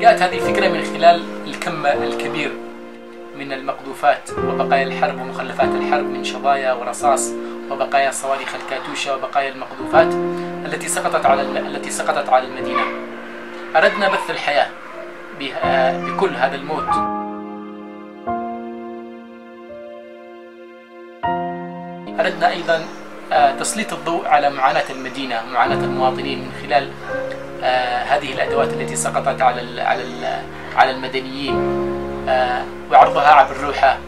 جاءت هذه الفكرة من خلال الكم الكبير من المقذوفات وبقايا الحرب ومخلفات الحرب من شظايا ورصاص وبقايا صواريخ الكاتوشا وبقايا المقذوفات التي سقطت على الم... التي سقطت على المدينة. أردنا بث الحياة بكل هذا الموت. أردنا أيضا تسليط الضوء على معاناة المدينة ومعاناة المواطنين من خلال هذه الأدوات التي سقطت على على على المدنيين. وعرضها عبر لوحة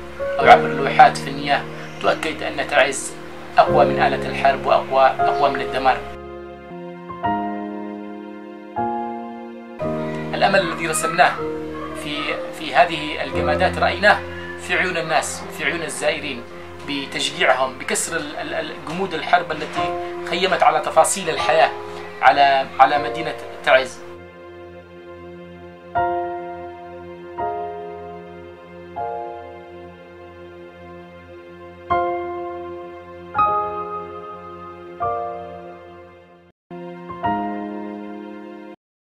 أو عبر لوحات فنية تؤكد أن تعز أقوى من آلة الحرب وأقوى أقوى من الدمار. الأمل الذي رسمناه في في هذه الجمادات رأيناه في عيون الناس في عيون الزائرين. بتشجيعهم بكسر جمود الحرب التي خيمت على تفاصيل الحياة على على مدينة تعز.